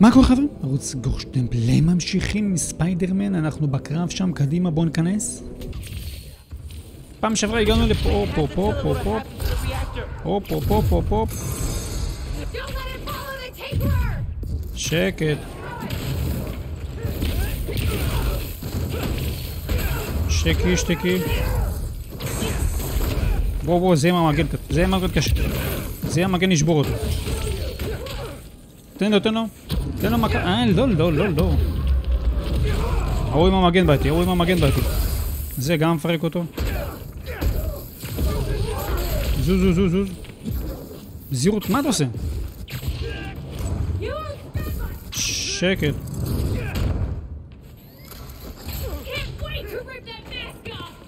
מה קורה חברים? ערוץ גורשטמפלי ממשיכים מספיידרמן, אנחנו בקרב שם, קדימה בואו ניכנס. פעם שעברה הגענו לפה, הופ, הופ, הופ, הופ, הופ, הופ, הופ, הופ, הופ, הופ! שקט. שתקי, שתקי. בוא, בוא, זה עם המגן, זה עם המגן קשה. זה עם המגן ישבור אותו. תן לו, תן לו. תן לו מכה. אה, לא, לא, לא, לא. ההוא עם המגן בעייתי, ההוא עם המגן בעייתי. זה גם מפרק אותו. זוז, זוז, זוז, זוז. זהירות, מה אתה עושה? שקט.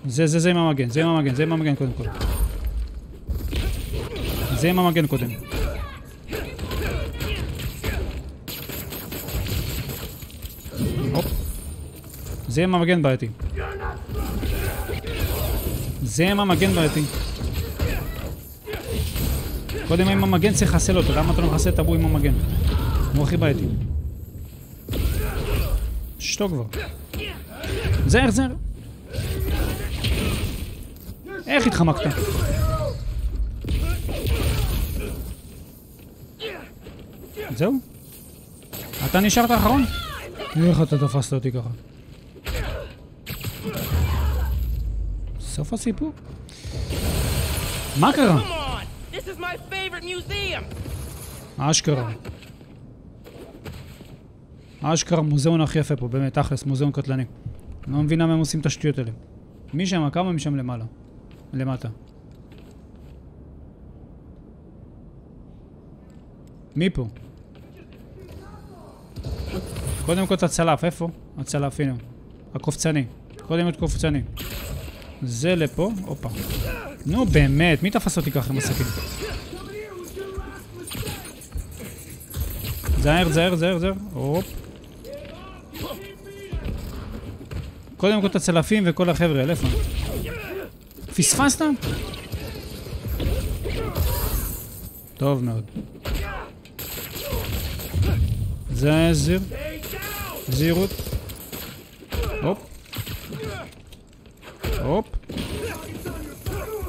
זה, זה, זה עם המגן, זה עם המגן, זה עם המגן קודם כל. זה עם המגן קודם. זה עם המגן בעייתי. זה עם המגן בעייתי. קודם עם המגן צריך לחסל אותו, למה אתה לא מחסל את הבו עם המגן? הוא הכי בעייתי. שתוק כבר. זהר, זהר. איך התחמקת? זהו? אתה נשארת האחרון? איך אתה תפסת אותי ככה? סוף הסיפור? מה קרה? אשכרה. אשכרה מוזיאון הכי יפה פה, באמת, תכלס, מוזיאון קטלני. לא מבינה מה הם עושים את השטויות האלה. מי שם? כמה משם למעלה? למטה. מי פה? קודם כל את הצלף, איפה? הצלף, הנה. הקופצני. קודם את קופצני. זה לפה, הופה. נו באמת, מי תפס אותי ככה עם הסכין? זהר, זהר, זהר, זהר. הופ. קודם כל את הצלפים וכל החבר'ה, האלה, איפה? פספסת? טוב מאוד. זה זיר. זהירות. הופ. הופ.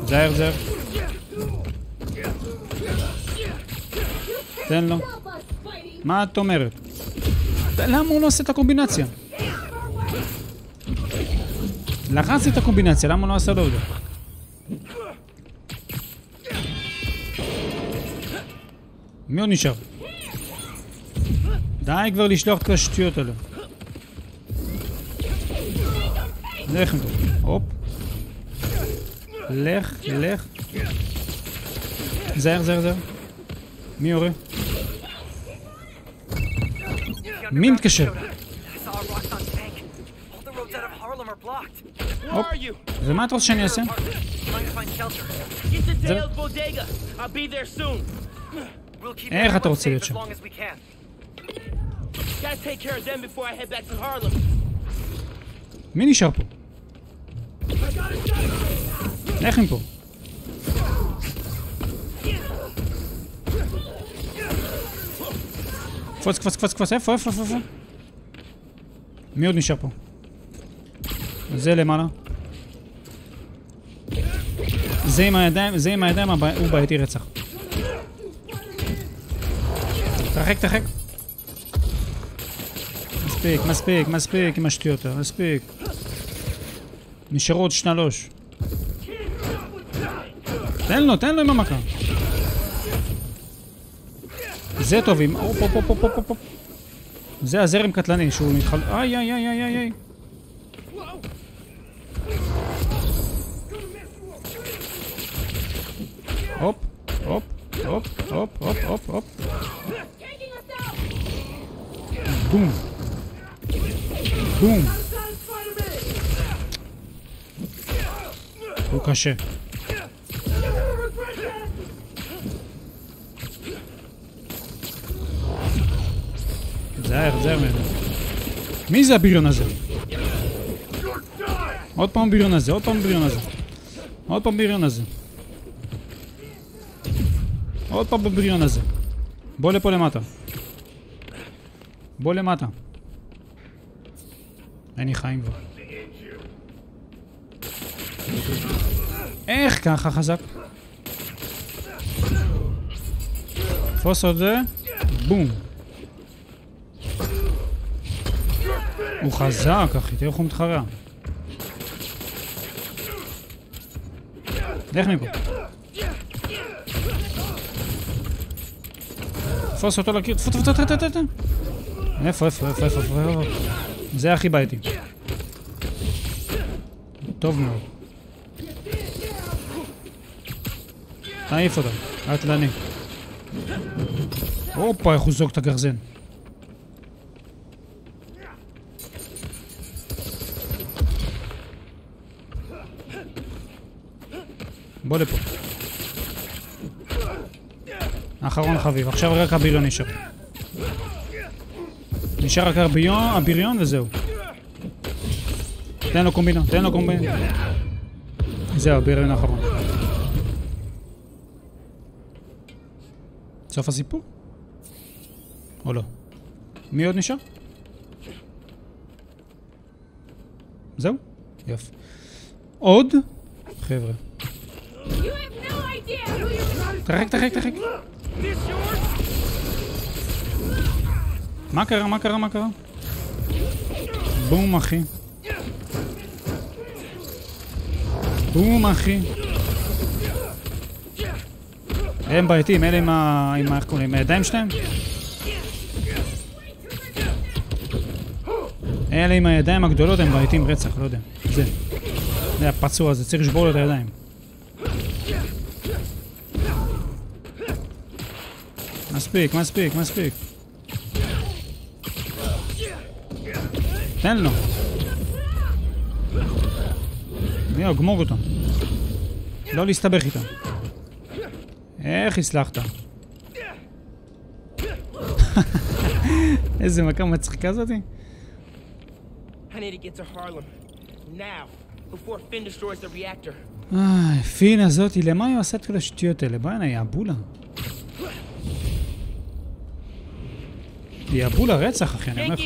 זהר, זהר. תן לו. מה את אומרת? למה הוא לא עושה את הקומבינציה? לחצתי את הקומבינציה, למה הוא לא עשה לו את זה? מי עוד נשאר? די כבר לשלוח את השטויות האלה. לך מפה. הופ. לך, לך. זהר, זהר, זהר. מי יורה? מי מתקשר? הופ. ומה אתה רוצה שאני אעשה? איך אתה רוצה להיות שם? מי נשאר פה? לך מפה. קפוץ, קפוץ, קפוץ, קפוץ, איפה, איפה, איפה, איפה? מי עוד נשאר פה? זה למעלה. זה עם הידיים, זה עם הידיים, הוא בעייתי רצח. תרחק, תרחק. מספיק, מספיק, מספיק עם השטויות מספיק. נשארו עוד שלוש. תן לו, תן לו עם המכה. זה טוב, עם... הופ, הופ, הופ, הופ, הופ, הופ. זה הזרם קטלני שהוא מתחל... איי, איי, איי, איי, איי. הופ, הופ, הופ, הופ, הופ, הופ, הופ. בום. בום. הוא קשה. זהר, זהר ממנו. מי זה הבריון הזה? עוד פעם הבריון הזה, עוד פעם הבריון הזה. עוד פעם הבריון הזה. עוד פעם בבריון הזה. בוא לפה למטה. בוא למטה. אין לי חיים כבר. איך ככה חזק? תפוס עוד זה, בום. הוא חזק, אחי, תראה איך הוא מתחרע. לך מפה. תפוס אותו לקיר, תפוס, תפוס, תפוס, תפוס, תפוס. איפה, איפה, איפה, איפה, איפה. זה הכי בעייתי. טוב מאוד. תעיף אותו, קטלני. הופה, איך הוא זורק את הגרזן. בוא לפה. אחרון חביב, עכשיו רק הבריון נשאר. נשאר רק הבריון, הבריון וזהו. תן לו קומבינה, תן לו קומבינה. זהו, הבריון האחרון. סוף הסיפור? או לא? מי עוד נשאר? זהו? יופי. עוד? חבר'ה. תרחק, תרחק, תרחק. מה קרה? מה קרה? מה קרה? בום, אחי. בום, אחי. הם בעייתיים, אלה עם ה... עם ה... איך קוראים? עם הידיים שלהם? אלה עם הידיים הגדולות הם בעייתיים רצח, לא יודע. זה. זה הפצוע הזה, צריך לשבור לו את הידיים. מספיק, מספיק, מספיק. תן לו. יואו, גמור אותו. לא להסתבך איתם. איך הצלחת? איזה מכה מצחיקה זאתי. איי, פין הזאתי, למה היא עושה את כל השטויות האלה? בואנה, היא אבולה. היא אבולה רצח, אחי, אני אומר לך.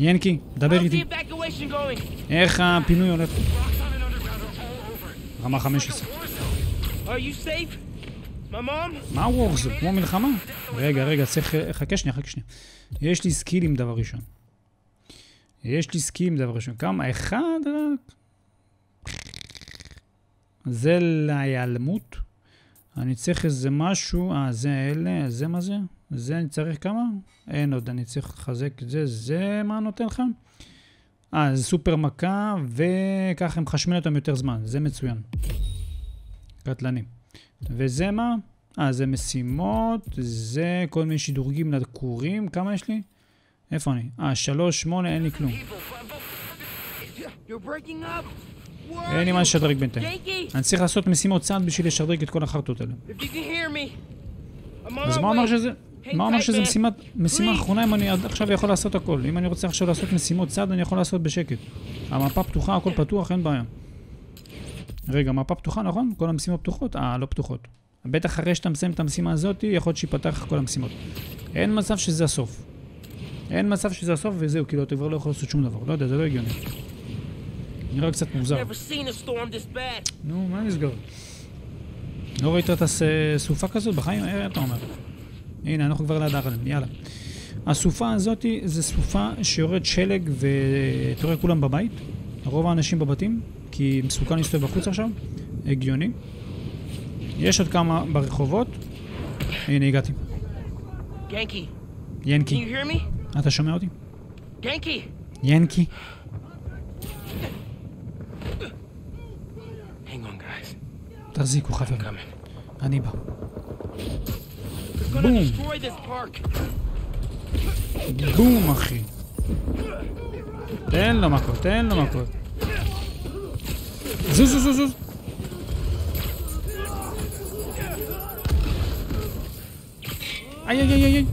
ינקי, דבר איתי. איך הפינוי הולך? רמה 15. Are you safe? My mom? מה וור זה? כמו מלחמה? רגע, רגע, צריך... חכה שנייה, חכה שנייה. יש לי סקילים דבר ראשון. יש לי סקילים דבר ראשון. כמה? אחד רק. זה להיעלמות. אני צריך איזה משהו, אה, זה אלה, זה מה זה? זה אני צריך כמה? אין עוד, אני צריך לחזק את זה, זה מה נותן לך? אה, זה סופר מכה, וככה מחשמל אותם יותר זמן, זה מצוין. קטלני. וזה מה? אה, זה משימות, זה כל מיני שדרוגים לכורים, כמה יש לי? איפה אני? אה, שלוש, שמונה, אין לי כלום. אין לי מה? לשדרג בינתיים. אני צריך לעשות משימות צעד בשביל לשדרג את כל החרטות האלה. אז מה way. שזה... מה שזה משימת, משימה Please. אחרונה אם אני עכשיו יכול לעשות הכל? אם אני רוצה עכשיו לעשות משימות צד, אני יכול לעשות בשקט. המפה פתוחה, הכל פתוח, אין בעיה. רגע, מפה פתוחה, נכון? כל המשימות פתוחות? אה, לא פתוחות. בטח אחרי שאתה מסיים את המשימה הזאת, יכול להיות שיפתח כל המשימות. אין מצב שזה הסוף. אין מצב שזה הסוף וזהו, כאילו, אתה כבר לא יכול לעשות שום דבר. לא יודע, זה לא הגיוני. נראה קצת מוזר. נו, מה נסגר? לא ראית את הסופה כזאת בחיים? אה, אתה אומר. הנה, אנחנו כבר ליד הארלם, יאללה. הסופה הזאת זה סופה שיורד שלג ואתה רואה כולם בבית, רוב האנשים בבתים, כי מסוכן להסתובב בחוץ עכשיו, הגיוני. יש עוד כמה ברחובות, הנה הגעתי. ינקי, me? אתה שומע אותי? ינקי. guys. תחזיקו חברים, Coming. אני בא. We're gonna Boom. destroy this park. בום, אחי. תן לו מכות, תן לו מכות. זוז, זוז, זוז, זוז. איי, איי, איי, איי.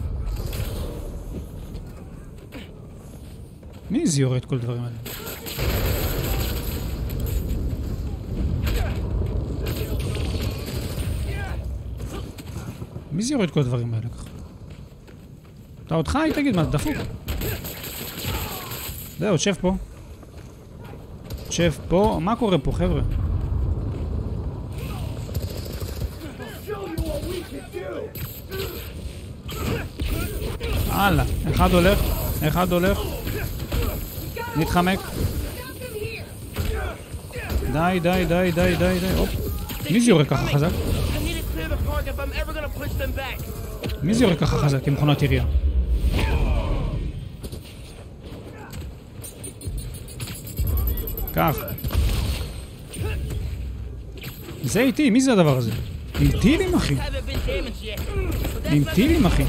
מי זה יורה את כל הדברים האלה? מי זה יורה את כל הדברים האלה ככה? אתה עוד חי? תגיד, מה, זה דפוק? זהו, שב פה. שב פה. מה קורה פה, חבר'ה? הלאה, אחד הולך, אחד הולך. נתחמק. די, די, די, די, די, די. הופ. מי זה יורה ככה חזק? מי זה יורה ככה חזק עם מכונת ירייה? קח. זה איתי, מי זה הדבר הזה? עם טילים, אחי. עם טילים, אחי.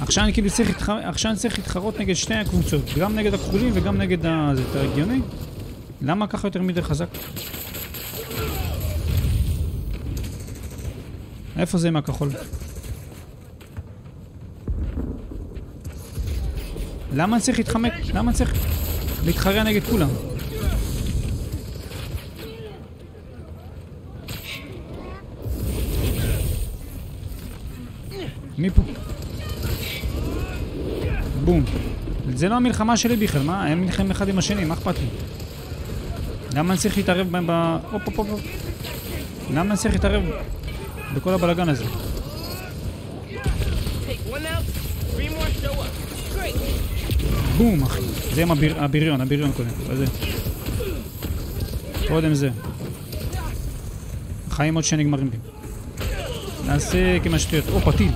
עכשיו אני כאילו צריך, להתח... עכשיו אני צריך להתחרות נגד שתי הקבוצות, גם נגד הכחולים וגם נגד ה... זה יותר הגיוני? למה ככה יותר מדי חזק? איפה זה עם הכחול? למה אני צריך להתחמק? למה אני צריך להתחרע נגד כולם? מי פה? בום. זה לא המלחמה שלי בכלל, מה? הם נלחמים אחד עם השני, מה אכפת לי? למה אני צריך להתערב בהם ב... הופ הופ הופ. למה אני צריך להתערב בכל הבלאגן הזה? בום, אחי. זה עם הביר... הבריון, הבריון קודם. זה. קודם זה. החיים עוד שנגמרים לי. נעשה עם השטויות. או, פתיל.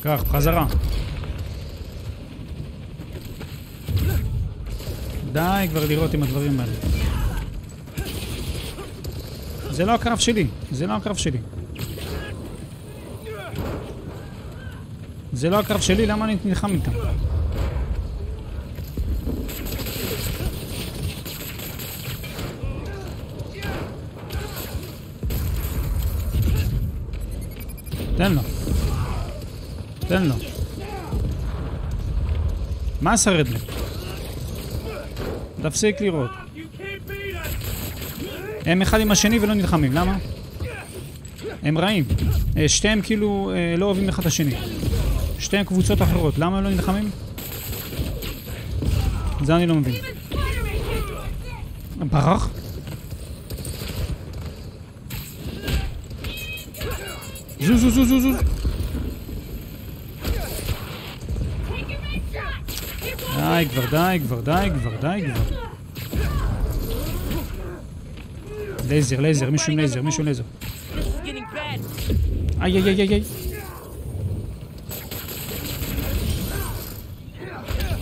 קח, בחזרה. די כבר לראות עם הדברים האלה. זה לא הקרב שלי, זה לא הקרב שלי. זה לא הקרב שלי, למה אני נלחם איתם? תן לו. תן לו. מה עשה רדלי? תפסיק לראות. הם אחד עם השני ולא נלחמים, למה? הם רעים. אה, שתיהם כאילו אה, לא אוהבים אחד את השני. שתיהם קבוצות אחרות, למה הם לא נלחמים? זה אני לא מבין. ברח? זוז זוז זוז זוז די כבר, די כבר, די כבר, די כבר. לייזר, לייזר, מישהו עם לייזר, מישהו עם לייזר. איי איי איי איי.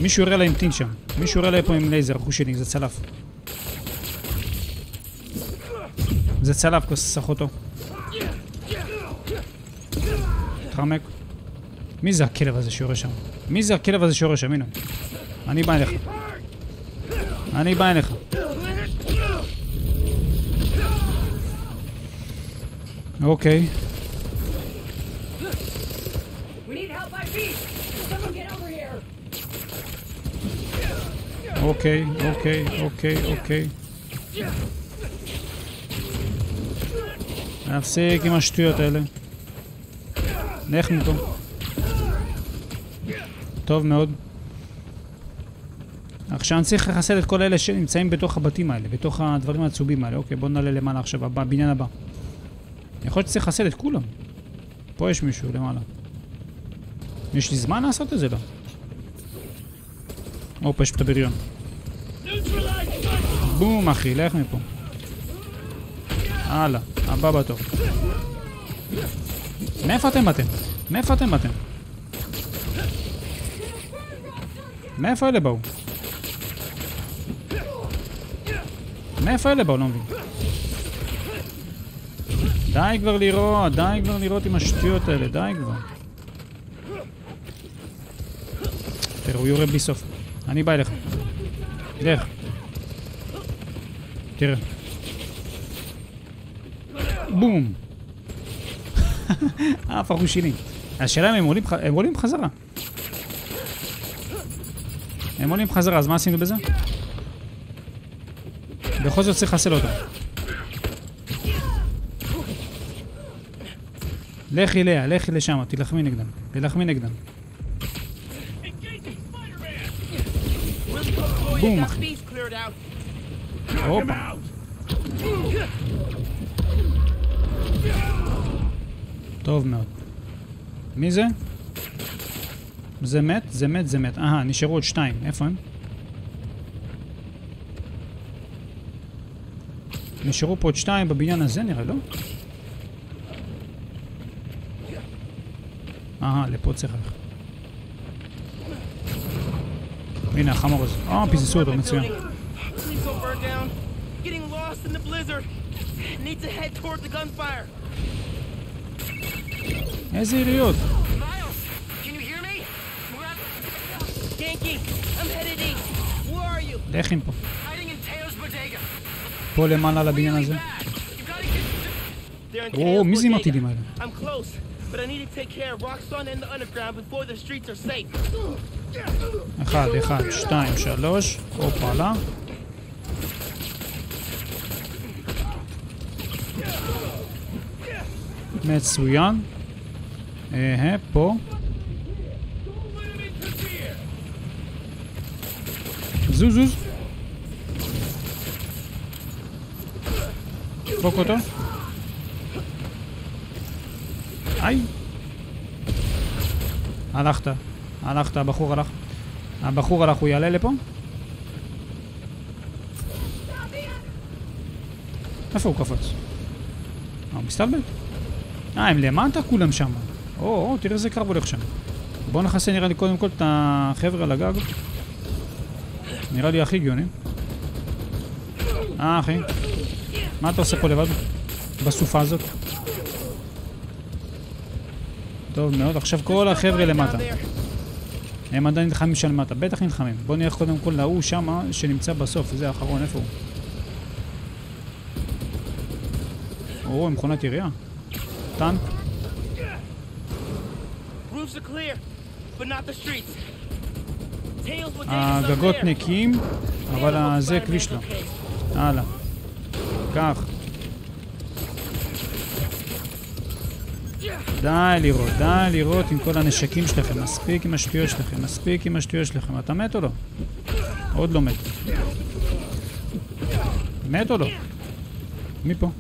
מישהו יורה לה עם טין שם. מישהו יורה לה פה עם לייזר, אחוז שלי, זה צלף. זה צלף, כוסח אותו. תחמק. מי זה הכלב הזה שיורה שם? מי זה הכלב הזה שיורה שם? הנה. אני בא אליך. אני בא אליך. אוקיי. We need help by feet. Someone get over here. אוקיי, אוקיי, אוקיי, אוקיי. להפסיק עם השטויות האלה. לך מפה. טוב מאוד. עכשיו אני צריך לחסל את כל אלה שנמצאים בתוך הבתים האלה, בתוך הדברים העצובים האלה. אוקיי, בוא נעלה למעלה עכשיו, בבניין הבא. יכול להיות שצריך לחסל את כולם. פה יש מישהו למעלה. יש לי זמן לעשות את זה? לא. הופה, יש פה את הבריון. בום, אחי, לך מפה. הלאה, הבא בתור. מאיפה אתם באתם? מאיפה אתם באתם? מאיפה אלה באו? מאיפה אלה באו? לא מבין. די כבר לראות, די כבר לראות עם השטויות האלה, די כבר. תראה, הוא יורה בלי סוף. אני בא אליך. לך. תראה. בום. אף אחוז שלי. השאלה אם הם עולים, הם עולים בחזרה. הם עולים בחזרה, אז מה עשינו בזה? בכל זאת צריך לחסל אותם. לכי אליה, לכי לשם, תילחמי נגדם. תילחמי נגדם. Cleared out. הופה. טוב מאוד. מי זה? זה מת? זה מת, זה מת. אהה, נשארו עוד שתיים. איפה הם? נשארו פה עוד שתיים בבניין הזה נראה, לא? Aha, lepo צריך. הנה החמור הזה. אה, פיססו אותו, מצוין. איזה יריות. לך עם פה. פה למעלה לבניין הזה. או, מי זה עם הטילים האלה? I'm close, but I need to take care of Roxxon and the underground before the streets are safe. אחד, אחד, שתיים, שלוש. הופלה. מצוין. אה, פה. זוז, זוז. דפוק אותו. היי. הלכת. הלכת, הבחור הלך. הבחור הלך, הוא יעלה לפה? איפה הוא קפץ? אה, הוא מסתלבט? אה, הם למטה כולם שם. או, או, תראה איזה קרב הולך שם. בואו נכסה נראה לי קודם כל את החבר'ה על הגג. נראה לי הכי הגיוני. אה, אחי. מה אתה עושה פה לבד? בסופה הזאת? טוב מאוד, עכשיו כל החבר'ה למטה. הם עדיין נלחמים שם למטה, בטח נלחמים. בוא נלך קודם כל להוא שמה שנמצא בסוף, זה האחרון, איפה הוא? או, מכונת ירייה. טנק. Up הגגות. נקיים, אבל זה כביש לא. הלאה. קח. די לראות, די לראות עם כל הנשקים שלכם. מספיק עם השטויות שלכם, מספיק עם השטויות שלכם. אתה מת או לא? עוד לא מת. מת או לא? מי פה?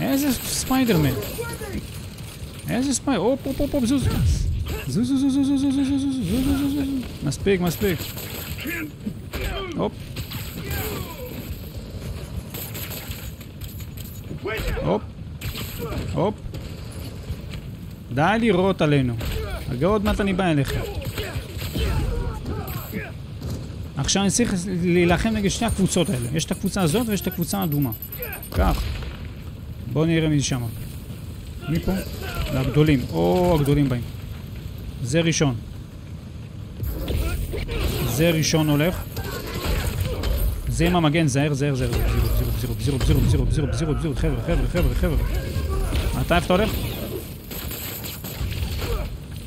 איזה ספיידרמן? איזה ספיידר? הופ, הופ, הופ, הופ, זוז. זוז, זוז, זוז, זוז, זוז, זוז, זוז, זוז, זוז, זוז, זוז, זוז. מספיק, מספיק. הופ. די לירות עלינו. רגע, עוד מעט אני בא אליך. עכשיו אני צריך להילחם נגד שתי הקבוצות האלה. יש את הקבוצה הזאת ויש את הקבוצה האדומה. קח. בואו נראה מי שמה. מי פה? זה הגדולים. או, הגדולים באים. זה ראשון. זה ראשון הולך. זה עם המגן, זהר, זהר, זהר. זירו, זירו, זירו, זירו, זירו, זירו, זירו, חבר'ה, חבר'ה, חבר'ה, חבר'ה. אתה איפה אתה הולך?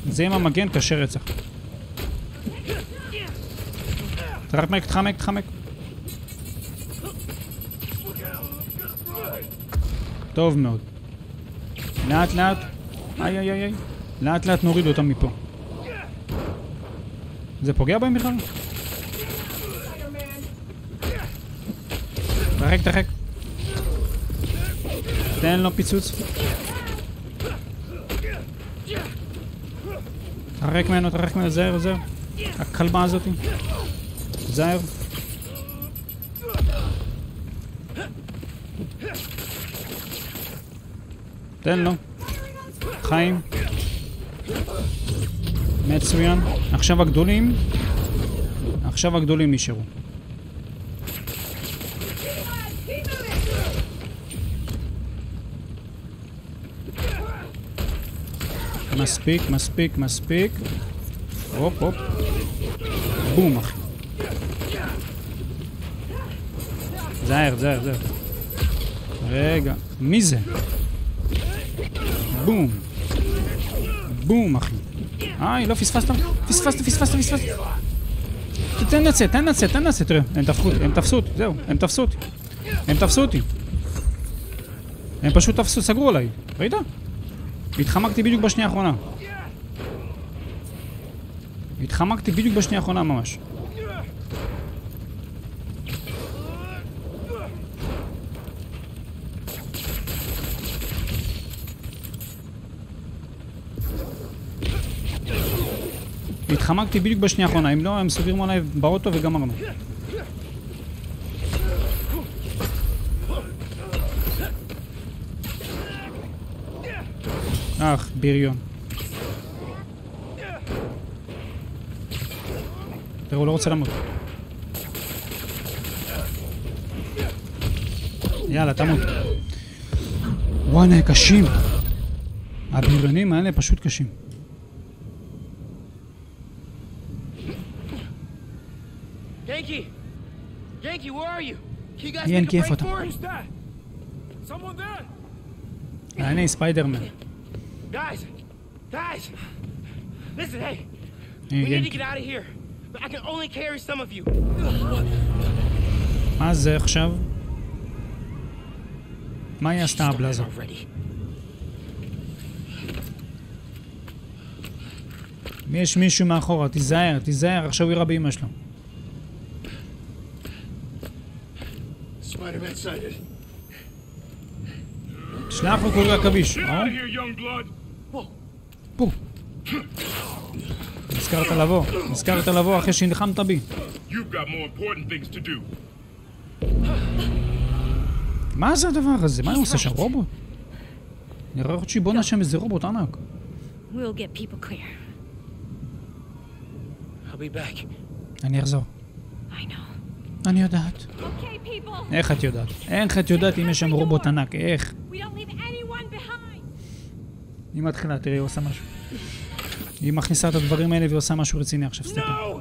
זה עם המגן, קשה רצח. תחמק, תחמק, תחמק. טוב מאוד. לאט לאט. איי איי איי. לאט לאט נוריד אותם מפה. זה פוגע בהם בכלל? תרחק, תרחק. תן לו פיצוץ. תרחק ממנו, תרחק ממנו, זהר, זהר. הכלבה הזאתי. זהר. תן לו. חיים. מצוין. עכשיו הגדולים. עכשיו הגדולים נשארו. מספיק, מספיק, מספיק. הופ, הופ. בום, אחי. זהר, זהר, זהר. רגע, מי זה? בום. בום, אחי. איי, לא פספסת? פספסת, פספסת, פספסת. תן לצאת, תן לצאת, תן לצאת, תראה, הם תפסו אותי, הם תפסו אותי, זהו, הם תפסו אותי. הם תפסו אותי. הם פשוט תפסו, סגרו עליי. ראית? התחמקתי בדיוק בשנייה האחרונה. התחמקתי בדיוק בשנייה האחרונה ממש. התחמקתי בדיוק בשנייה האחרונה, אם לא, הם סוגרים עליי באוטו וגמרנו. אך, בריון. תראו, הוא לא רוצה למות. יאללה, תמות. וואנה, קשים. הבריונים האלה פשוט קשים. Break איפה אתה? there? הנה, ספיידרמן. Guys! Guys! Listen, hey! We need to get out of here. But I can only carry some of you. מה זה עכשיו? מה היא עשתה הבלאזה? Already. יש מישהו מאחורה, תיזהר, תיזהר, עכשיו הוא יירה באמא שלו. שלח לו קורי עכביש. Get או, out of here, young blood! פו. נזכרת לבוא, נזכרת לבוא אחרי שנלחמת בי. מה זה הדבר הזה? מה הוא עושה שם? רובוט? נראה לך שבונה שם איזה רובוט ענק. אני אחזור. אני יודעת. איך את יודעת? איך את יודעת אם יש שם רובוט ענק? איך? היא מתחילה, תראי, היא עושה משהו. היא מכניסה את הדברים האלה והיא עושה משהו רציני עכשיו, סטפן. No!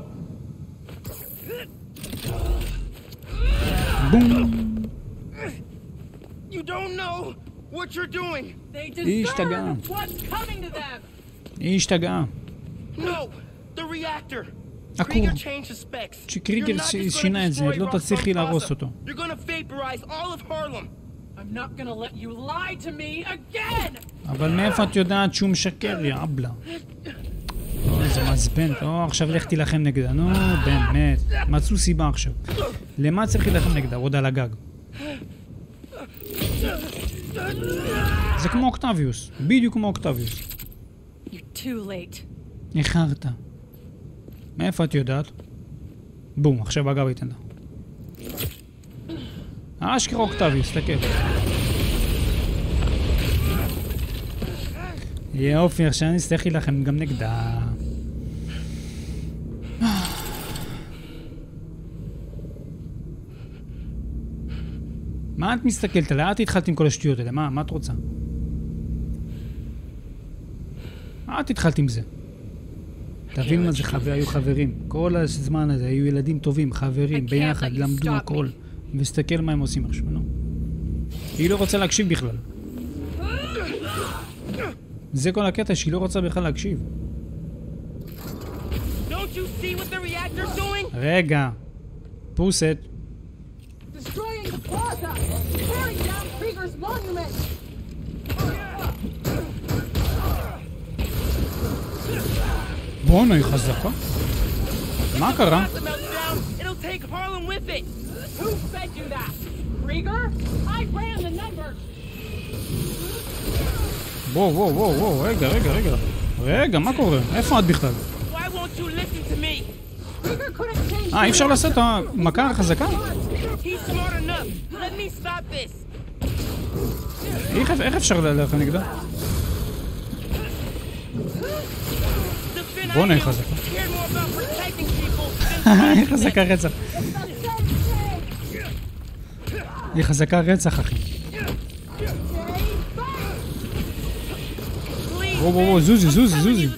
בום! You don't know what you're doing! They היא השתגעה. deserve what's coming to them. היא השתגעה. No! The reactor! הכור. שקריגר שינה את זה, destroy לא תצליחי להרוס. אותו. You're gonna vaporize all of Harlem. I'm not gonna let you lie to me again. אבל מאיפה את יודעת שהוא משקר, יא אבלה? איזה מעצבן. או, עכשיו לך תילחם נגדה. נו, באמת. מצאו סיבה עכשיו. למה צריך להילחם נגדה? עוד על הגג. זה כמו אוקטביוס. בדיוק כמו אוקטביוס. איחרת. מאיפה את יודעת? בום, עכשיו בגב ייתן לה. אשכרה אוקטביוס, תסתכל. יופי, עכשיו אני אצטרך להילחם גם נגדה. מה את מסתכלת עליה? את התחלת עם כל השטויות האלה, מה, מה את רוצה? את התחלת עם זה. תבין מה זה חבר, היו חברים. כל הזמן הזה היו ילדים טובים, חברים, ביחד, למדו הכל. והסתכל מה הם עושים עכשיו, נו. היא לא רוצה להקשיב בכלל. זה כל הקטע, שהיא לא רוצה בכלל להקשיב. רגע. פוסט. Monument. בואנה, היא חזקה. מה קרה? וואו, וואו, וואו, וואו, רגע, רגע, רגע. רגע, מה קורה? איפה את בכלל? אה, אי אפשר לעשות את המכה החזקה? He's smart enough. Let me stop this. איך, איך אפשר ללכת נגדו? בואנה היא חזקה. היא חזקה רצח. היא חזקה רצח אחי. בואו בואו בואו זוזי זוזי זוזי.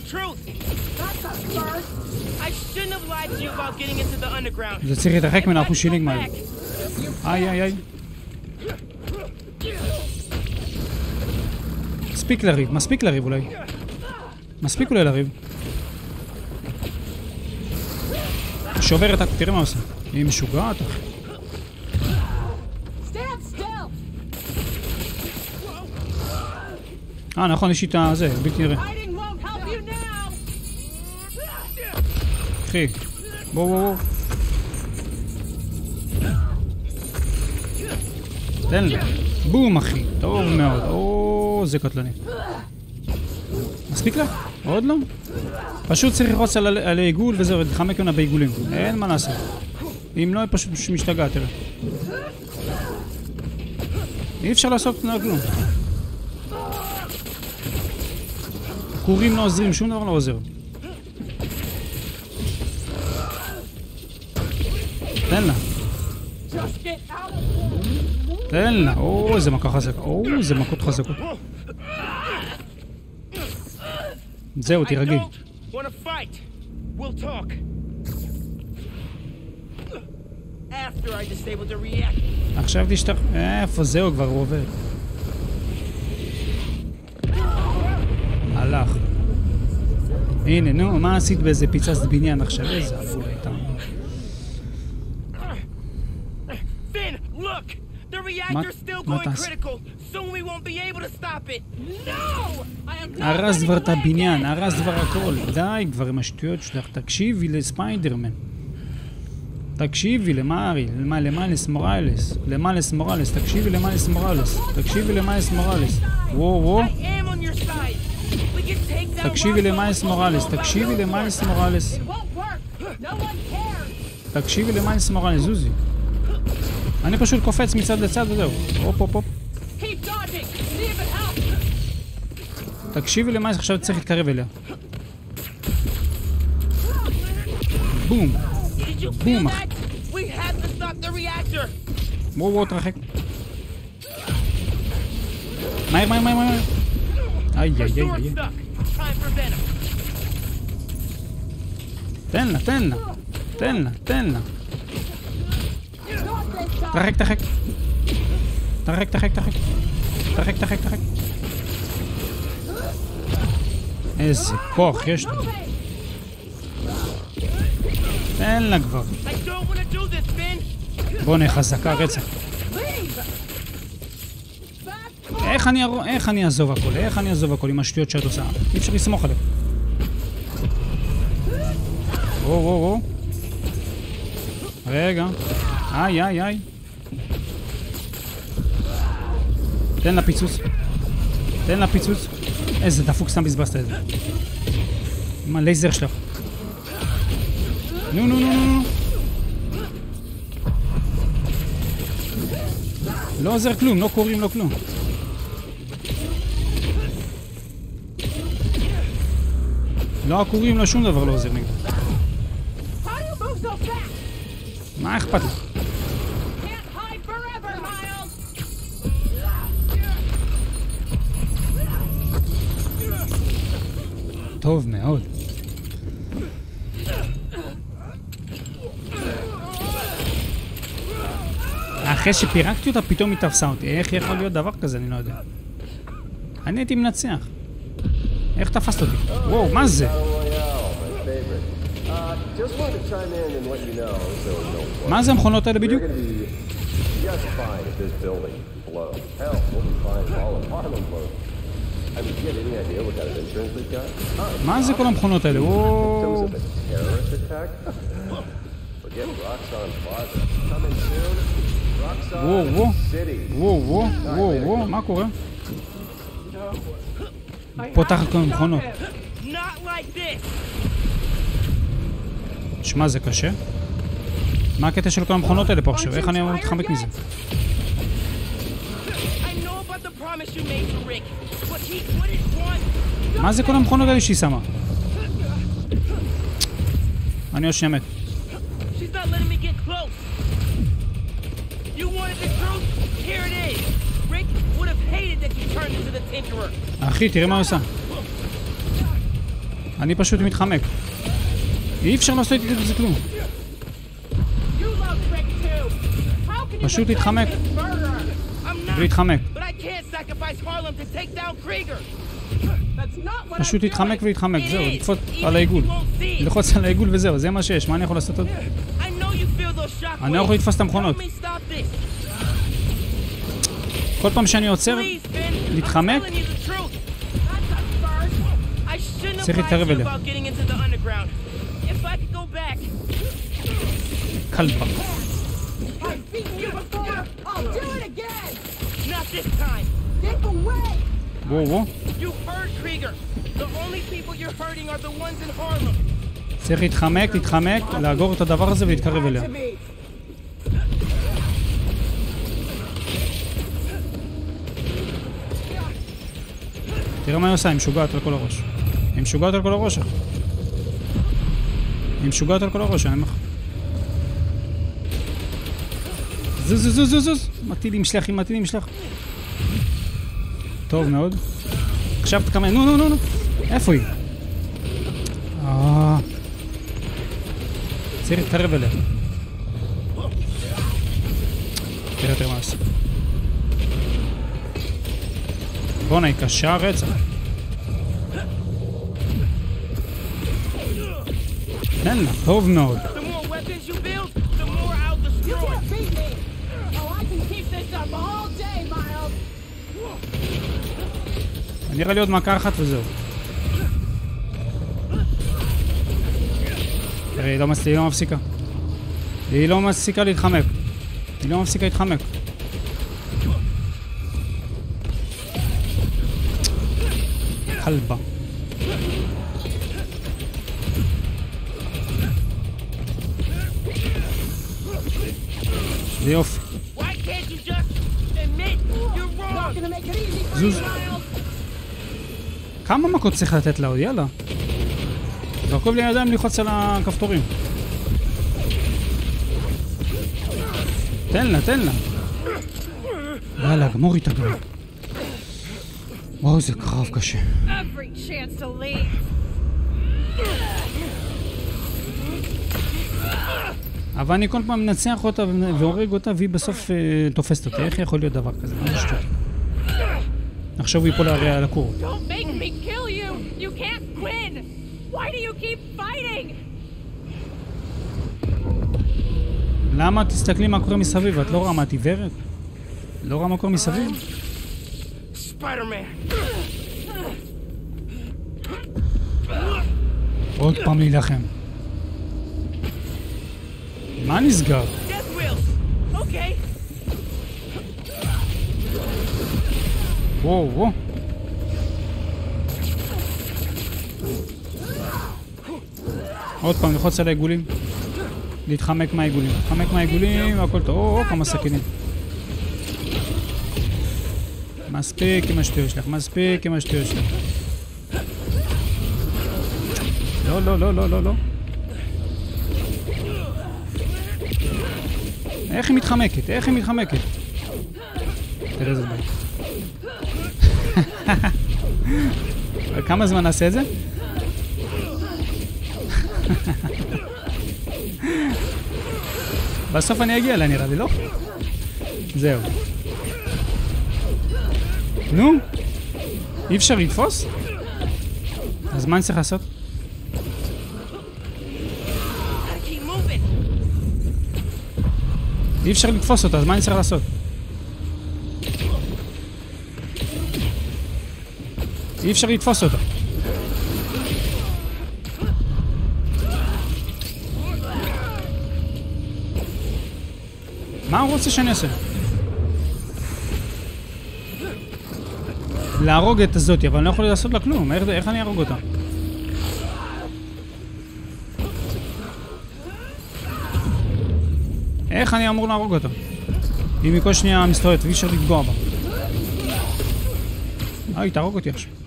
זה צריך להתרחק מן האחושי נגמר. איי איי איי מספיק לריב, מספיק לריב אולי. מספיק אולי לריב. שובר את ה... תראה מה עושה. היא משוגעת, אחי. אה, נכון, יש לי איתה זה, בלתי נראה. אחי, בואו בואו בואו. תן לי. בום, אחי. טוב מאוד. או... זה קטלני. מספיק לה? עוד לא? פשוט צריך ללחוץ על, על העיגול וזהו, להתחמק ממנה בעיגולים. אין מה לעשות. אם לא, היא פשוט משתגעת, תראה. אי אפשר לעשות ממנה כלום. כורים לא עוזרים, שום דבר לא עוזר. תן לה. תן לה. או, איזה מכה חזקה. או, איזה מכות חזקות. זהו, תירגעי. עכשיו תשתח... איפה זהו כבר, הוא עובד. הלך. הנה, נו, מה עשית באיזה פיצת בניין עכשיו? איזה הרס כבר את הבניין. הרס כבר הכל. די כבר עם השטויות שלך. תקשיבי לספיידרמן. תקשיבי למארי, למה- למאלס מוראלס. למאלס מוראלס. תקשיבי למאלס מוראלס. תקשיבי למאלס מוראלס. וואו וואו. תקשיבי למאלס מוראלס. תקשיבי. למאלס מוראלס. תקשיבי למאלס מוראלס, זוזי. אני פשוט קופץ מצד לצד וזהו. הופ הופ הופ. תקשיבי למה עכשיו צריך להתקרב אליה. בום. Reactor. וואו וואו, תרחק. מהר מהר מהר מהר. איי איי איי איי. תן לה, תן לה. תן לה, תן לה. תרחק, תרחק. תרחק, תרחק, תרחק. תרחק, תרחק, תרחק. איזה כוח יש. Moving. תן לה כבר. Finn. בואנה, חזקה רצח. איך אני, ארו- איך אני אעזוב הכל? איך אני אעזוב הכל עם השטויות שאת עושה? אי אפשר לסמוך עליהם. וואו וואו וואו. רגע. איי איי איי. תן לה פיצוץ. תן לה פיצוץ. איזה דפוק סתם בזבזת את זה. עם הלייזר שלך. נו נו נו נו. לא עוזר כלום, לא קוראים לו כלום. לא עקורים, לא שום דבר לא עוזר נגדו. מה אכפת לך? טוב מאוד. אחרי שפירקתי אותה פתאום היא תפסה אותי. איך יכול להיות דבר כזה? אני לא יודע. אני הייתי מנצח. איך תפסת אותי? וואו, מה זה? Uh, מה זה המכונות האלה בדיוק? just fine if this building blows. Hell, we'll be fine if all of Harlem blows. מה זה כל המכונות האלה? וואו. וואו, וואו. וואו, וואו, וואו, וואו, מה קורה? פותחת כל המכונות. Not like this. שמע, זה קשה. מה הקטע של כל המכונות האלה פה עכשיו? איך אני אמור להתחמק מזה? I know about the promise you made to Rick, מה זה כל המכונות האלה שהיא שמה? אני עוד שנייה מת. אחי, תראה מה עושה. אני פשוט מתחמק. אי אפשר לעשות איתי את זה כלום. פשוט defend להתחמק. פשוט להתחמק. ולהתחמק, It זהו, לקפוץ על העיגול. ללחוץ על העיגול וזהו, זה מה שיש, מה אני יכול לעשות עוד? אני לא יכול לתפוס את המכונות. כל פעם שאני עוצר. להתחמק? צריך להתקרב אליה. about וואו וואו. You heard Krieger. The only people you're hurting are the ones in Harlem. צריך להתחמק, להתחמק, לאגור את הדבר הזה ולהתקרב אליה. תראה מה היא עושה, היא משוגעת על כל הראש. היא משוגעת על כל הראש. אחי. היא משוגעת על כל הראש, אני אומר לך. זוז, זוז, זוז, זוז, זוז. מטילים שלחים, מטילים שלח. טוב מאוד. עכשיו תקמא, נו, נו, נו, נו. איפה היא? אה... צריך להתקרב אליה. תראה, תראה מה עושה. בואנה, היא קשה רצח. תן לה, טוב מאוד. The more weapons you build, the more I'll destroy. Beat me. Oh, I can keep this up all day, Miles. נראה לי עוד מכה אחת וזהו. תראה, היא לא מס- היא לא מפסיקה. היא לא מפסיקה להתחמק. היא לא מפסיקה להתחמק. כלבה. זה יופי. Why כמה מכות צריך לתת לה עוד? יאללה. זרקוב לי ידיים ללחוץ על הכפתורים. תן לה, תן לה. יאללה, גמור איתה כבר. וואו, זה קרב קשה. אבל אני כל פעם מנצח אותה והורג אותה והיא בסוף אה, תופסת אותי. איך יכול להיות דבר כזה? עכשיו הוא ייפול הרי על הכור. Keep fighting? למה תסתכלי מה קורה מסביב? את לא רואה מה את עיוורת? לא רואה מה קורה מסביב? עוד פעם להילחם. מה נסגר? וואו, וואו. עוד פעם, ללחוץ על העיגולים. להתחמק מהעיגולים. להתחמק מהעיגולים, והכל טוב. או, כמה סכינים. מספיק עם השטויות שלך, מספיק עם השטויות שלך. לא, לא, לא, לא, לא, לא. איך היא מתחמקת? איך היא מתחמקת? תראה איזה בעיה. כמה זמן נעשה את זה? בסוף אני אגיע אליה נראה לי, לא? זהו. נו? אי אפשר לתפוס? אז מה אני צריך לעשות? אי אפשר לתפוס אותה, אז מה אני צריך לעשות? אי אפשר לתפוס אותה. רוצה שאני אעשה? להרוג את הזאתי, אבל אני לא יכול לעשות לה כלום, איך, איך אני אהרוג אותה? איך אני אמור להרוג אותה? היא מכל שנייה מסתובבת ואי אפשר לפגוע בה. היא תהרוג אותי עכשיו.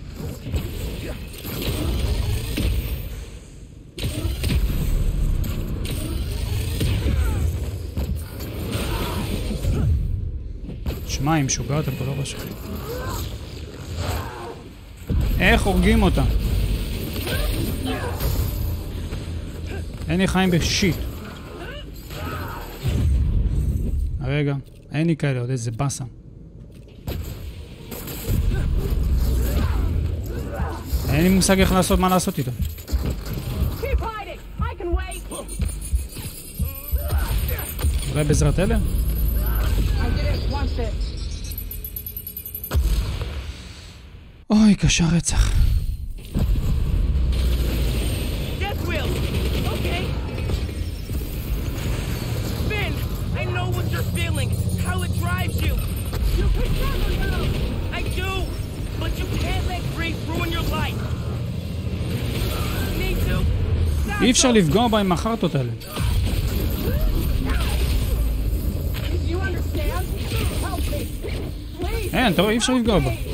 שמע, היא משוגעת על כל הראש. איך הורגים אותה? אין לי חיים בשיט. רגע, אין לי כאלה עוד, איזה באסה. אין לי מושג איך לעשות, מה לעשות איתו. אולי בעזרת אלה? אוי, קשה רצח. אי אפשר לפגוע בהם מחרטות האלה. אין, אתה רואה, אי אפשר לפגוע בה.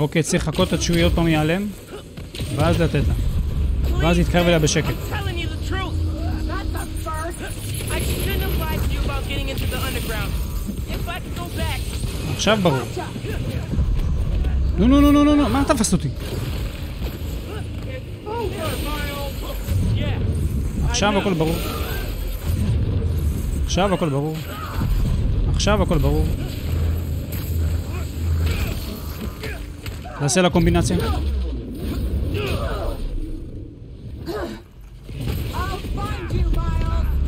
אוקיי, צריך לחכות עד שהוא עוד פעם ייעלם, ואז לתת לה. ואז להתקרב אליה בשקט. עכשיו ברור. נו נו נו נו נו נו, מה תפס אותי? עכשיו הכל ברור. עכשיו הכל ברור. עכשיו הכל ברור. נעשה לה קומבינציה.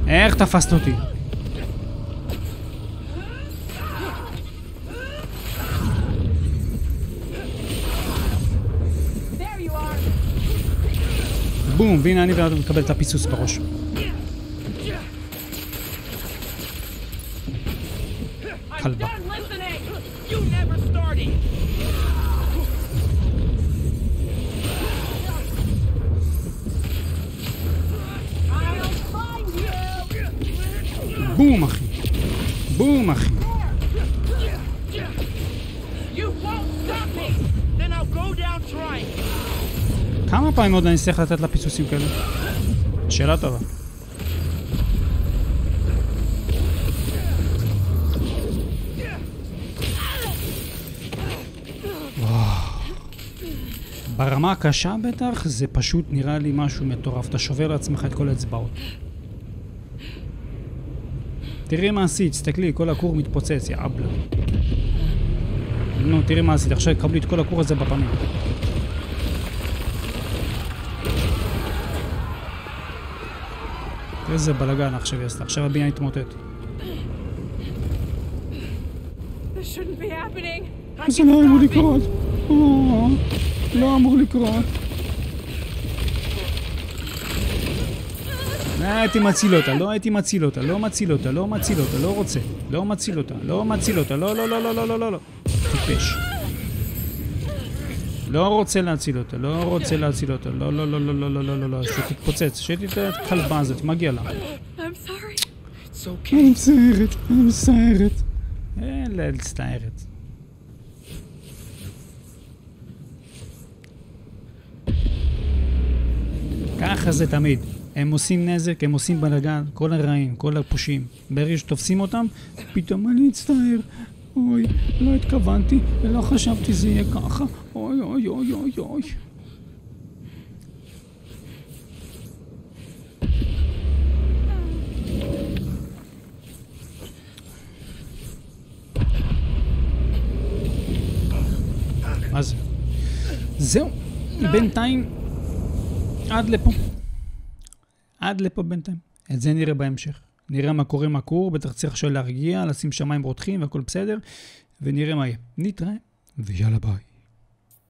איך תפסת אותי? בום, והנה אני מקבל את הפיצוץ בראש. כמה פעמים עוד אני אצטרך לתת לה פיסוסים כאלה? שאלה טובה. ברמה הקשה בטח, זה פשוט נראה לי משהו מטורף. אתה שובר לעצמך את כל האצבעות. תראי מה עשית, תסתכלי, כל הכור מתפוצץ, יא אבלה. נו, תראי מה עשית, עכשיו קבלי את כל הכור הזה בפנים. איזה בלאגן עכשיו היא עשתה, עכשיו הבניין התמוטט. זה לא אמור stop it. לקרות. לא אמור לקרות. לא הייתי מציל אותה, לא הייתי מציל אותה, לא מציל אותה, לא מציל אותה, לא רוצה, לא מציל אותה, לא מציל אותה, לא, לא, לא, לא, לא, לא, לא, לא. טיפש. לא רוצה להציל אותה, לא רוצה להציל אותה, לא, לא, לא, לא, לא, לא, לא, לא, לא, שתתפוצץ, הכלבה הזאת, מגיע לה. I'm sorry. It's okay. אני מצטערת, אני מצטערת. אין לה מצטערת. ככה זה תמיד. הם עושים נזק, הם עושים בלאגן, כל הרעים, כל הפושעים. ברגע שתופסים אותם, פתאום אני אצטער. אוי, לא התכוונתי, ולא חשבתי שזה יהיה ככה. אוי, אוי, אוי, אוי, אוי. מה זה? זהו, בינתיים, עד לפה. עד לפה בינתיים. את זה נראה בהמשך. נראה מה קורה עם הכור, בטח צריך עכשיו להרגיע, לשים שמיים רותחים והכל בסדר, ונראה מה יהיה. נתראה, ויאללה ביי.